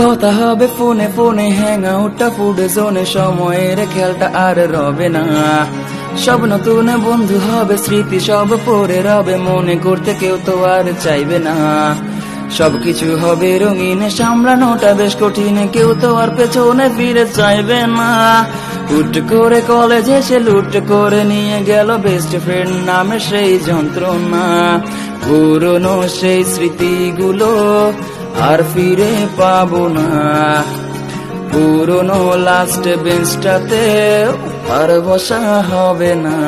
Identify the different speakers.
Speaker 1: কথা হবে, ফোনে ফোনে হ্যাং আউটটা ফুড জোনে সময়ের খেলটা আর রবে না। সব নতুন বন্ধু হবে, স্মৃতি সব পরে রবে, মনে করতে কেউ তো আর চাইবে না। সবকিছু হবে রঙিন, সামলানোটা বেশ কঠিন, কেউ তো আর পেছনে ফিরে চাইবে না। হুট করে কলেজে সে লুট করে নিয়ে গেল বেস্ট ফ্রেন্ড নামে সেই যন্ত্রণা। পুরনো সেই স্মৃতিগুলো আর ফিরে পাবো না। পুরনো লাস্ট বেঞ্চটাতে আর বসা হবে না।